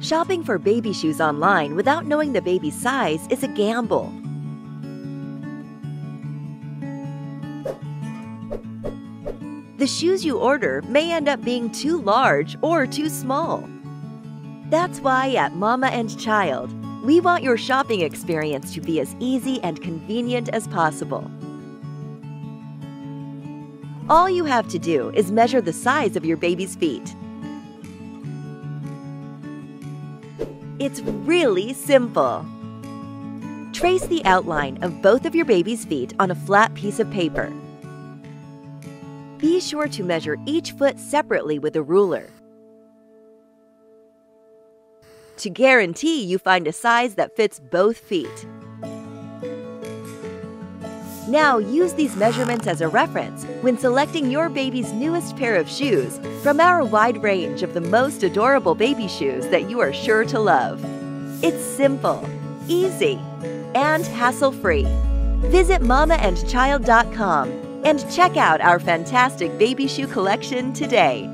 Shopping for baby shoes online without knowing the baby's size is a gamble. The shoes you order may end up being too large or too small. That's why at Mamma and Child, we want your shopping experience to be as easy and convenient as possible. All you have to do is measure the size of your baby's feet. It's really simple. Trace the outline of both of your baby's feet on a flat piece of paper. Be sure to measure each foot separately with a ruler. To guarantee you find a size that fits both feet. Now use these measurements as a reference when selecting your baby's newest pair of shoes from our wide range of the most adorable baby shoes that you are sure to love. It's simple, easy, and hassle-free. Visit mammaandchild.com and check out our fantastic baby shoe collection today.